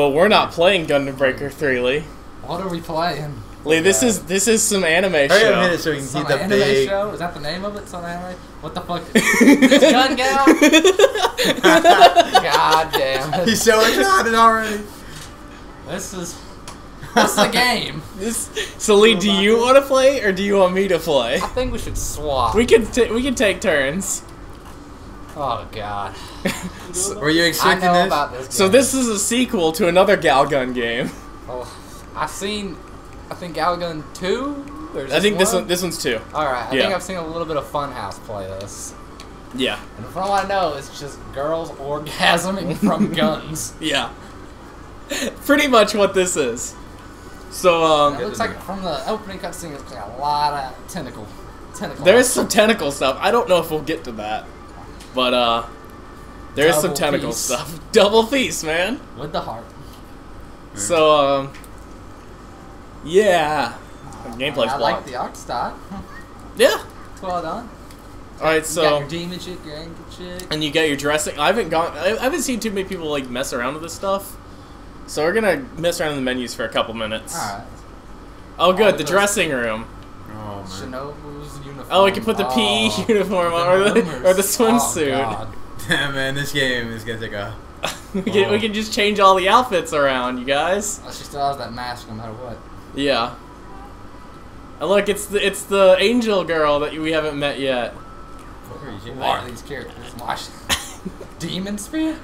But we're not playing Gundam Breaker 3, Lee. What are we playing? Lee, this is this is some anime Hurry up and hit show. it so we can see Some the anime big. show? Is that the name of it? Some anime? What the fuck? this gun gal? God damn it. He's so excited already. This is. What's the game? This, so Lee, do you want to play or do you want me to play? I think we should swap. We can ta we can take turns. Oh god. Were you I expecting know this? about this game. So this is a sequel to another Galgun game. Oh, I've seen. I think Galgun 2? Or is I think this one one this one's two. Alright, I yeah. think I've seen a little bit of Funhaus play this. Yeah, And from all I know, it's just girls orgasming from guns. yeah. Pretty much what this is. So um, It looks like from the opening cutscene, it's like a lot of tentacle. Tentacle. There's some tentacle stuff. I don't know if we'll get to that, but uh, there's some tentacle feast. stuff. Double feast, man. With the heart. So um, yeah, the gameplay's I blocked. like the art style. yeah. It's well done. All right, so you got your demon chick, your angel chick. and you got your dressing. I haven't gone. I I haven't seen too many people like mess around with this stuff. So we're gonna mess around in the menus for a couple minutes. Alright. Oh, good. All The dressing room. Oh man. Shinobu's uniform. Oh, we can put the Oh, PE uniform on, or the rumors. or the Oh, swimsuit. God. Yeah, man, this game is gonna take a. we can we Oh. can just change all the outfits around, you guys. Oh, she still has that mask no matter what. Yeah. And look, it's the it's the angel girl that we haven't met yet. What are these characters? Watch. Demon Spear?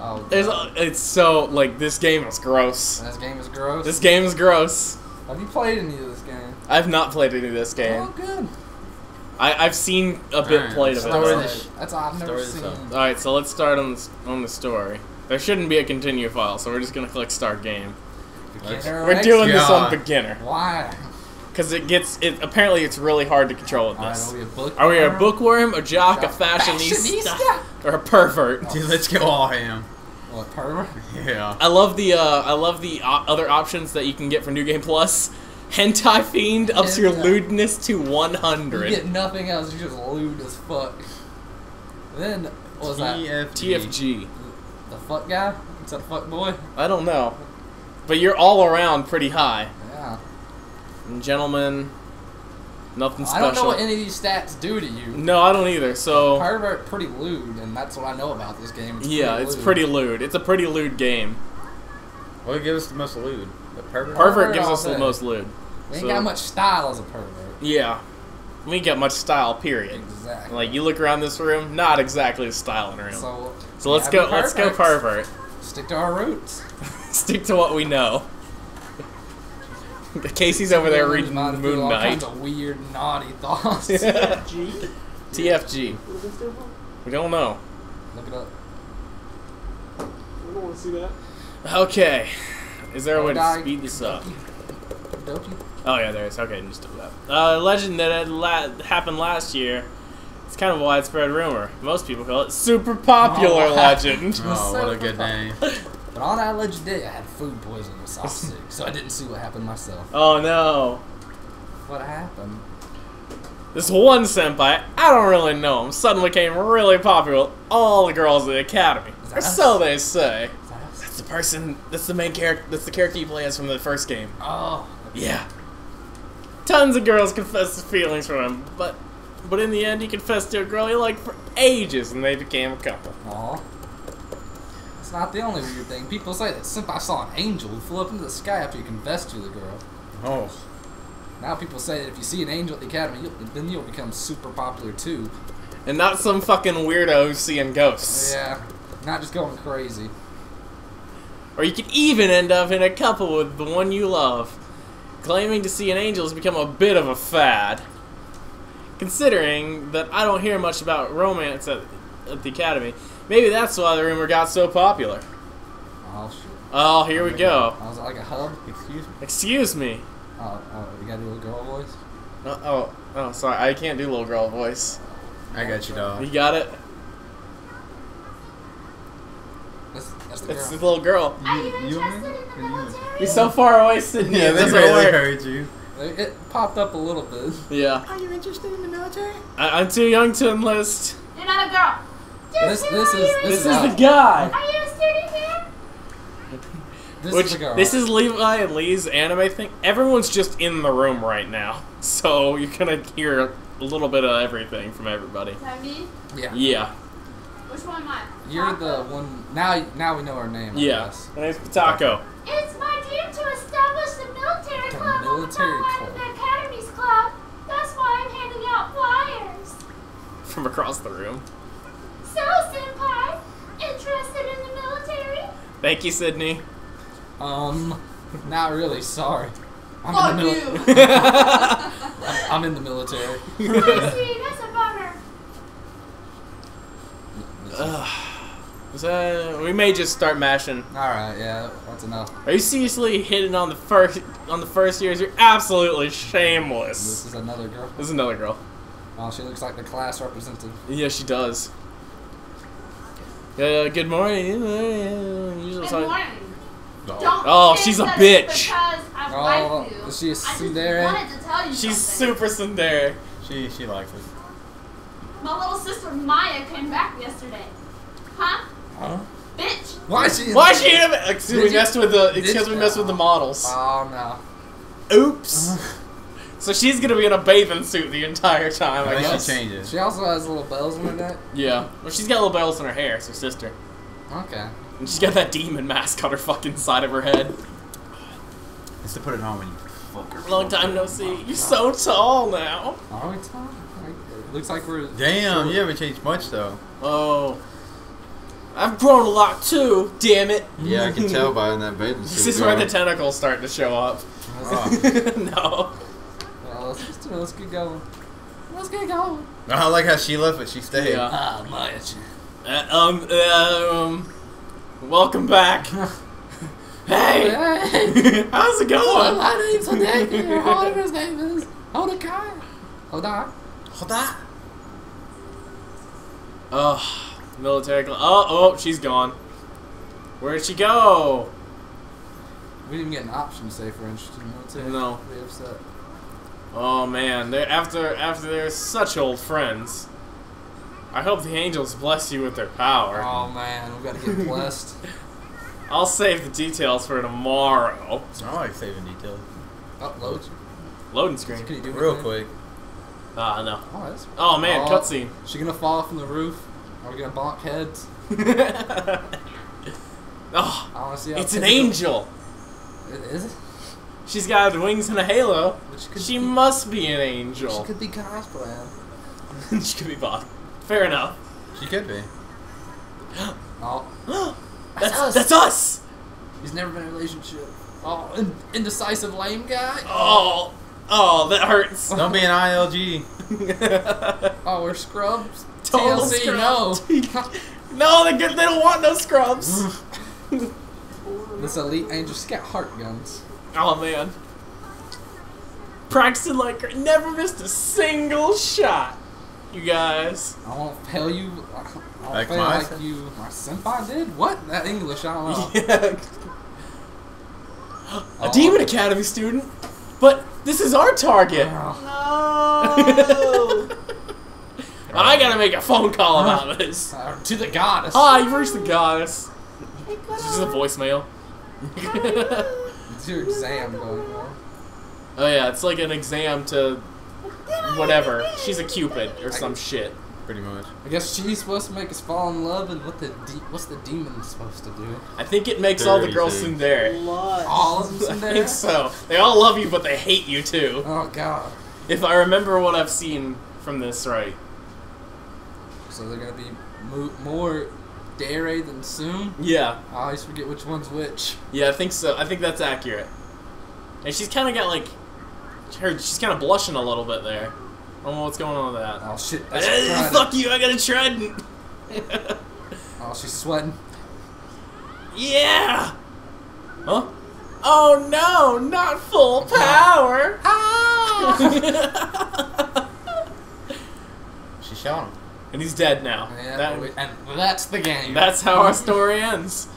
Oh, There's God. it's so like this game is gross. This game is gross. This game is gross. Have you played any of this game? I've not played any of this game. Oh, good. I I've seen a bit Alright, played of it. story though. this- That's I've never story this seen. up. All right, so let's start on the, on the story. There shouldn't be a continue file, so we're just gonna click start game. Beginner We're doing this on beginner Why? because it gets it. Apparently, it's really hard to control with Alright, this. are we a? Are we a bookworm, a jock, a fashionista, Fashionista? or a pervert? Dude, let's go all ham. What pervert? Yeah. I love the uh, I love the o- other options that you can get for New Game Plus. Hentai Fiend ups your lewdness to 100. You 100. get nothing else. you're just lewd as fuck. Then what was that? TFG. TFG. The fuck guy? What's that fuck boy? I don't know, but you're all around pretty high. Yeah. And gentlemen, nothing special. I don't know what any of these stats do to you. no, I don't either. So Pervert pretty lewd, and that's what I know about this game. It's yeah, pretty it's lewd. pretty lewd. It's a pretty lewd game. What gives us the most lewd? The pervert. Pervert Pervert gives us the most lewd. We ain't So- got much style as a pervert. Yeah, we ain't got much style. Period. Exactly. Like you look around this room, not exactly a style in a room. So, So, let's go. Let's go perverts. pervert. Stick to our roots. Stick to what we know. Casey's over there reading mind Moon feel all Knight. kinds of weird, naughty thoughts. G? TFG. What does this stand for? We don't know. Look it up. I don't want to see that. Okay. Is there a way to speed this up? Oh yeah, there is. Okay, just do that. Uh, legend that had la- happened last year. It's kind of a widespread rumor. Most people call it super popular Oh, legend. Oh, what a good name. But on that legend day, I had food poisoning and was sick, so I didn't see what happened myself. Oh no. What happened? This one senpai, I don't really know him, suddenly became really popular with all the girls in the academy. Or so they say. Is that us? That's the person, that's the main character, that's the character you play as from the first game. Oh. Yeah. Tons of girls confessed feelings for him, but but in the end he confessed to a girl he liked for ages and they became a couple. Aw. It's not the only weird thing. People say that Senpai saw an angel who flew up into the sky after he confessed to the girl. Oh. Now people say that if you see an angel at the academy, you'll, then you'll become super popular too. And not some fucking weirdo seeing ghosts. Yeah. Not just going crazy. Or you could even end up in a couple with the one you love. Claiming to see an angel has become a bit of a fad. Considering that I don't hear much about romance at, at the academy, maybe that's why the rumor got so popular. Oh shit. Oh, here we go. I was like a hub. Excuse me. Excuse me. Oh, oh, you gotta do a girl voice. Uh, oh, oh, sorry, I can't do little girl voice. I got you, dog. You got it? That's, that's the It's girl. the little girl. Are you You- you interested okay? in the Are you military? He's so far away, Sydney. Yeah, it they doesn't really work. heard you. It, it popped up a little bit. Yeah. Are you interested in the military? I, I'm too young to enlist. You're not a girl. This- Justin, this are is- you this This is is out. the guy. Are you a student here? This Which is the girl. this is Levi and Lee's anime thing. Everyone's just in the room right now, so you're gonna hear a little bit of everything from everybody. Is that me? yeah. Yeah, Which one am I? You're Taco? the one. Now, now we know her name. Yes. yeah. My name's Patako. It's my dream to establish the military The club military alongside club. the academies club. That's why I'm handing out flyers. from across the room. So, senpai, interested in the military? Thank you, Sydney. Um, not really. Sorry. I'm Fuck in the mil- you. I'm, I'm in the military. I see, that's a bummer. So, we may just start mashing. All right. Yeah, that's enough. Are you seriously hitting on the first on the first years? You're absolutely shameless. This is another girl. This is another girl. Oh, she looks like the class representative. Yeah, she does. Uh, good morning. Good morning. No. Don't Oh, she's a bitch. Because I Oh, like you. is she a I just tsundere? wanted to tell you She's something. super tsundere. She she likes it. My little sister Maya came back yesterday. Huh? Huh? Bitch. Why is she? in Why is she in it? Excuse Did we you- messed with the. did Excuse you- we messed with the models. Oh no. Oops. so she's gonna be in a bathing suit the entire time. I I guess. she changes. She also has little bells in her neck. Yeah. Well, she's got little bells in her hair. It's her sister, Okay. and she's got that demon mask on her fucking side of her head. It's to put it on when you fuck her. Long time no see. You're so tall now. Are we talking? Like, it looks like we're. Damn, you haven't changed much though. Oh. I've grown a lot too. Damn it. Yeah, I can tell by in that bathing suit. This is where the tentacles start to show up. Oh. no. Well, let's, just, let's get going. Let's get going. I like how she left, but she stayed. Yeah. Ah, Maya. Uh, um, uh, um, welcome back. hey, Hey. how's it going? my name's Hideki. Your Honor's name is Hodokai. Hodai. Hold on. Oh, military. Oh, oh, she's gone. Where'd she go? We didn't get an option to say for interested in military. No. Pretty upset. Oh man, they're after after they're such old friends. I hope the angels bless you with their power. Oh man, we gotta get blessed. I'll save the details for tomorrow. I like saving details. Oh, Upload. Loading screen. Can you do Real anything? quick. Ah, no. Oh, that's. Oh man, Oh. cutscene. She gonna fall from the roof? Are we gonna bonk heads? oh, I wanna see how. it's an angel. I- Is it? She's got wings and a halo. Which could She be- must be an angel. She could be cosplaying. she could be bought. Fair enough. She could be. Oh, That's us. That's us. he's never been in a relationship. Oh, indecisive lame guy. Oh, oh, that hurts. Don't be an ILG. Oh, we're scrubs. Total TLC, no. no, they good. They don't want no scrubs. this elite angel, she's got heart guns. oh man. Practicing like her. Never missed a single shot. You guys. I won't fail you. I won't Like fail my like you. My senpai did? What? That English, I don't know. Yeah. A Oh. Demon Academy student. But this is our target. Oh. No. I gotta make a phone call about this. Uh, to the goddess. Hi, you've reached the goddess. This is a voicemail. It's your exam going on. Oh yeah, it's like an exam to whatever. She's a cupid or some shit. Pretty much. I guess she's supposed to make us fall in love, and what the de- what's the demon supposed to do? I think it makes all the girls Thirty in there. Lust. All of I them there. think so. They all love you, but they hate you too. Oh god. If I remember what I've seen from this right. So they're gonna be mo- more dare than soon. Yeah, I always forget which one's which. yeah, I think so. I think that's accurate. And she's kind of got like, her. She's kind of blushing a little bit there. Don't know what's going on with that. Oh shit. Eh, fuck you! I got a trident. Oh, she's sweating. yeah. Huh? Oh no! Not full power. Ah! She shot him. and he's dead now. Yeah, That- and that's the game. that's how our story ends.